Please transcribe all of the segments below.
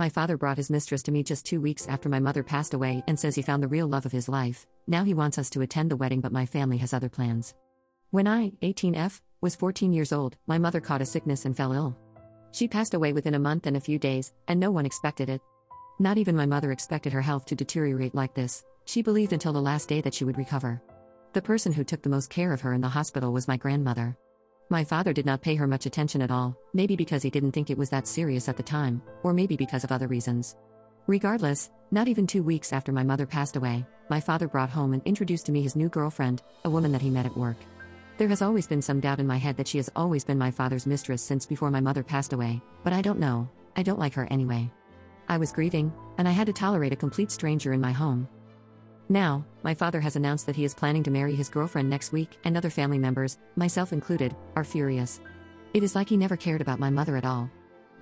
My father brought his mistress to me just two weeks after my mother passed away and says he found the real love of his life. Now he wants us to attend the wedding, but my family has other plans. When I, 18F, was 14 years old, my mother caught a sickness and fell ill. She passed away within a month and a few days, and no one expected it. Not even my mother expected her health to deteriorate like this, she believed until the last day that she would recover. The person who took the most care of her in the hospital was my grandmother. My father did not pay her much attention at all, maybe because he didn't think it was that serious at the time, or maybe because of other reasons. Regardless, not even two weeks after my mother passed away, my father brought home and introduced to me his new girlfriend, a woman that he met at work. There has always been some doubt in my head that she has always been my father's mistress since before my mother passed away, but I don't know, I don't like her anyway. I was grieving, and I had to tolerate a complete stranger in my home. Now, my father has announced that he is planning to marry his girlfriend next week, and other family members, myself included, are furious. It is like he never cared about my mother at all.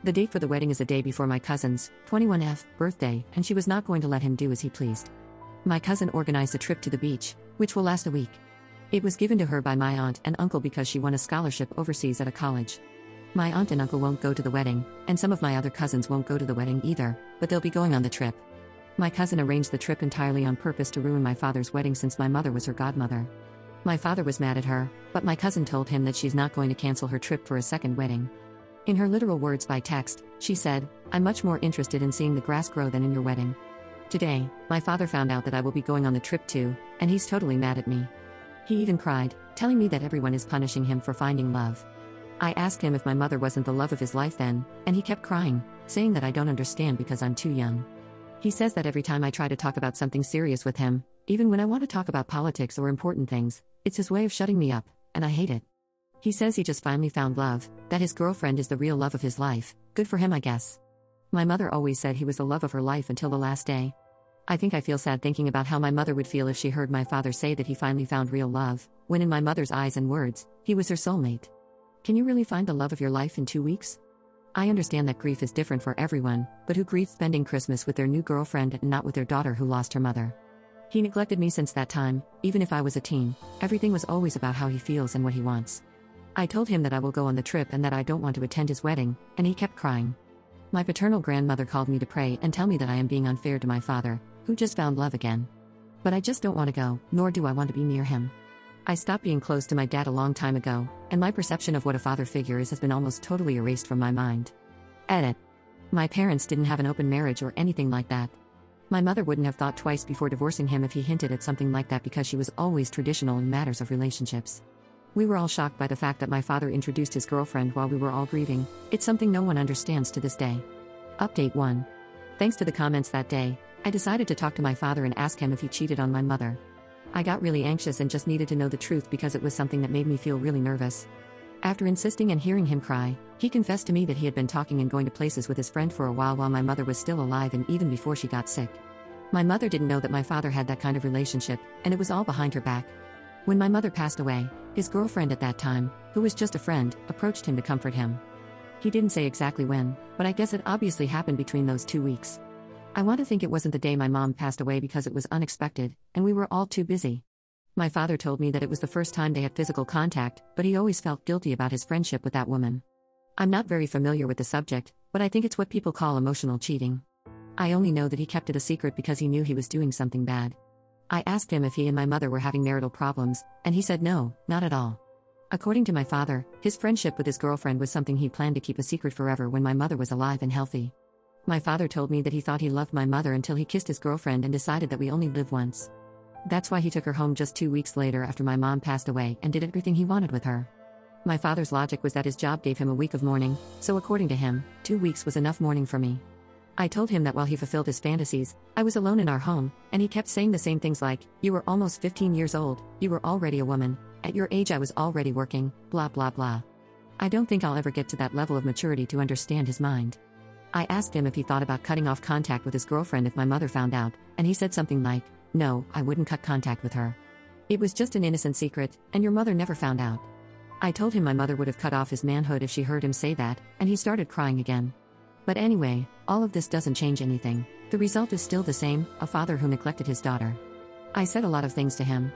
The date for the wedding is a day before my cousin's, 21F, birthday, and she was not going to let him do as he pleased. My cousin organized a trip to the beach, which will last a week. It was given to her by my aunt and uncle because she won a scholarship overseas at a college. My aunt and uncle won't go to the wedding, and some of my other cousins won't go to the wedding either, but they'll be going on the trip. My cousin arranged the trip entirely on purpose to ruin my father's wedding since my mother was her godmother. My father was mad at her, but my cousin told him that she's not going to cancel her trip for a second wedding. In her literal words by text, she said, I'm much more interested in seeing the grass grow than in your wedding. Today, my father found out that I will be going on the trip too, and he's totally mad at me. He even cried, telling me that everyone is punishing him for finding love. I asked him if my mother wasn't the love of his life then, and he kept crying, saying that I don't understand because I'm too young. He says that every time I try to talk about something serious with him, even when I want to talk about politics or important things, it's his way of shutting me up, and I hate it. He says he just finally found love, that his girlfriend is the real love of his life, good for him, I guess. My mother always said he was the love of her life until the last day. I think I feel sad thinking about how my mother would feel if she heard my father say that he finally found real love, when in my mother's eyes and words, he was her soulmate. Can you really find the love of your life in two weeks? I understand that grief is different for everyone, but who grieves spending Christmas with their new girlfriend and not with their daughter who lost her mother? He neglected me since that time, even if I was a teen, everything was always about how he feels and what he wants. I told him that I will go on the trip and that I don't want to attend his wedding, and he kept crying. My paternal grandmother called me to pray and tell me that I am being unfair to my father, who just found love again. But I just don't want to go, nor do I want to be near him. I stopped being close to my dad a long time ago, and my perception of what a father figure is has been almost totally erased from my mind. Edit. My parents didn't have an open marriage or anything like that. My mother wouldn't have thought twice before divorcing him if he hinted at something like that because she was always traditional in matters of relationships. We were all shocked by the fact that my father introduced his girlfriend while we were all grieving, it's something no one understands to this day. Update 1. Thanks to the comments that day, I decided to talk to my father and ask him if he cheated on my mother. I got really anxious and just needed to know the truth because it was something that made me feel really nervous. After insisting and hearing him cry, he confessed to me that he had been talking and going to places with his friend for a while while my mother was still alive and even before she got sick. My mother didn't know that my father had that kind of relationship, and it was all behind her back. When my mother passed away, his girlfriend at that time, who was just a friend, approached him to comfort him. He didn't say exactly when, but I guess it obviously happened between those two weeks. I want to think it wasn't the day my mom passed away because it was unexpected, and we were all too busy. My father told me that it was the first time they had physical contact, but he always felt guilty about his friendship with that woman. I'm not very familiar with the subject, but I think it's what people call emotional cheating. I only know that he kept it a secret because he knew he was doing something bad. I asked him if he and my mother were having marital problems, and he said no, not at all. According to my father, his friendship with his girlfriend was something he planned to keep a secret forever when my mother was alive and healthy. My father told me that he thought he loved my mother until he kissed his girlfriend and decided that we only live once. That's why he took her home just two weeks later after my mom passed away and did everything he wanted with her. My father's logic was that his job gave him a week of mourning, so according to him, two weeks was enough mourning for me. I told him that while he fulfilled his fantasies, I was alone in our home, and he kept saying the same things like, You were almost 15 years old, you were already a woman, at your age I was already working, blah blah blah. I don't think I'll ever get to that level of maturity to understand his mind. I asked him if he thought about cutting off contact with his girlfriend if my mother found out, and he said something like, No, I wouldn't cut contact with her. It was just an innocent secret, and your mother never found out. I told him my mother would have cut off his manhood if she heard him say that, and he started crying again. But anyway, all of this doesn't change anything. The result is still the same a father who neglected his daughter. I said a lot of things to him.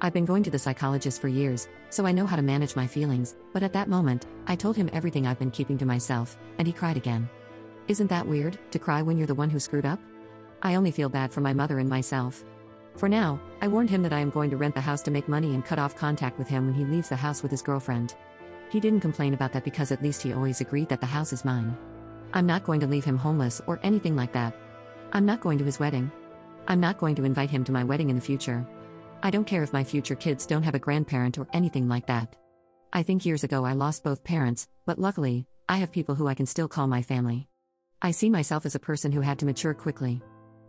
I've been going to the psychologist for years, so I know how to manage my feelings, but at that moment, I told him everything I've been keeping to myself, and he cried again. Isn't that weird, to cry when you're the one who screwed up? I only feel bad for my mother and myself. For now, I warned him that I am going to rent the house to make money and cut off contact with him when he leaves the house with his girlfriend. He didn't complain about that because at least he always agreed that the house is mine. I'm not going to leave him homeless or anything like that. I'm not going to his wedding. I'm not going to invite him to my wedding in the future. I don't care if my future kids don't have a grandparent or anything like that. I think years ago I lost both parents, but luckily, I have people who I can still call my family. I see myself as a person who had to mature quickly.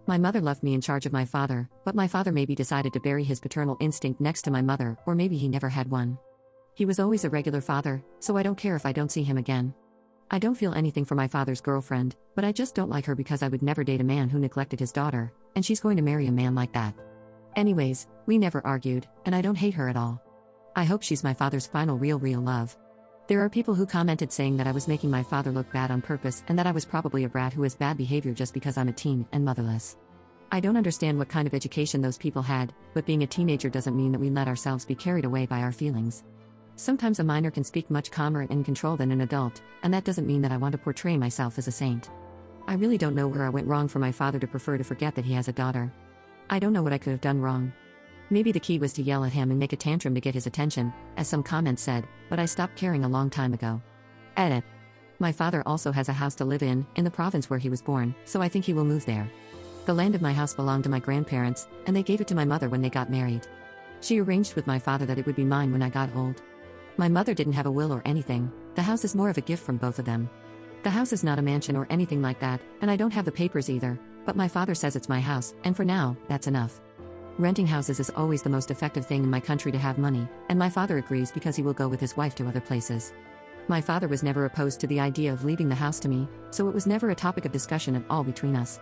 My mother left me in charge of my father, but my father maybe decided to bury his paternal instinct next to my mother, or maybe he never had one. He was always a regular father, so I don't care if I don't see him again. I don't feel anything for my father's girlfriend, but I just don't like her because I would never date a man who neglected his daughter, and she's going to marry a man like that. Anyways, we never argued, and I don't hate her at all. I hope she's my father's final real, real love. There are people who commented saying that I was making my father look bad on purpose and that I was probably a brat who has bad behavior just because I'm a teen and motherless. I don't understand what kind of education those people had, but being a teenager doesn't mean that we let ourselves be carried away by our feelings. Sometimes a minor can speak much calmer and in control than an adult, and that doesn't mean that I want to portray myself as a saint. I really don't know where I went wrong for my father to prefer to forget that he has a daughter. I don't know what I could have done wrong. Maybe the key was to yell at him and make a tantrum to get his attention, as some comments said, but I stopped caring a long time ago. Edit. My father also has a house to live in, in the province where he was born, so I think he will move there. The land of my house belonged to my grandparents, and they gave it to my mother when they got married. She arranged with my father that it would be mine when I got old. My mother didn't have a will or anything, the house is more of a gift from both of them. The house is not a mansion or anything like that, and I don't have the papers either, but my father says it's my house, and for now, that's enough. Renting houses is always the most effective thing in my country to have money, and my father agrees because he will go with his wife to other places. My father was never opposed to the idea of leaving the house to me, so it was never a topic of discussion at all between us.